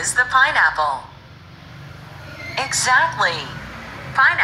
is the pineapple? Exactly. Pineapple.